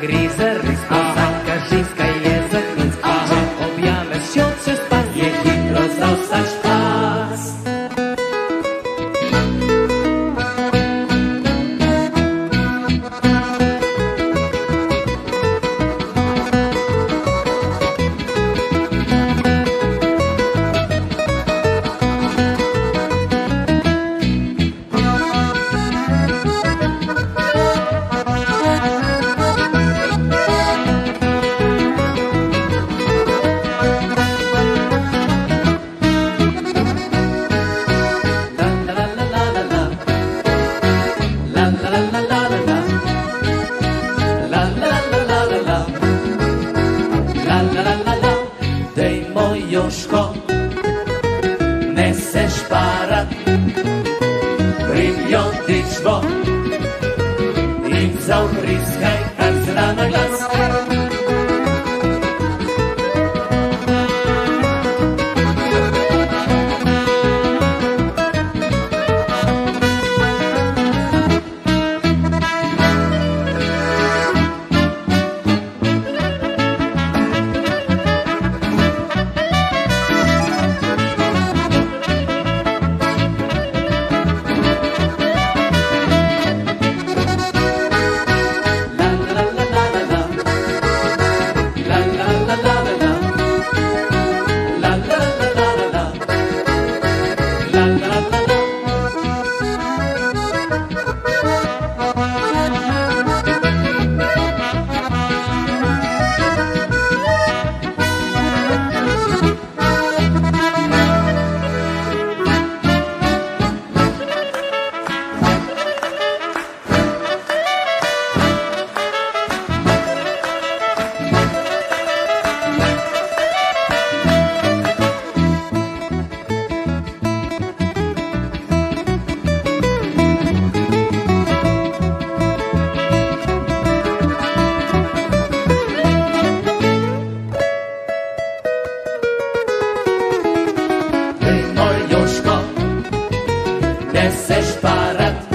gris. se špara, periodično in zavriskaj, kar se da na glas. Nagy Nagyoska, messzes párát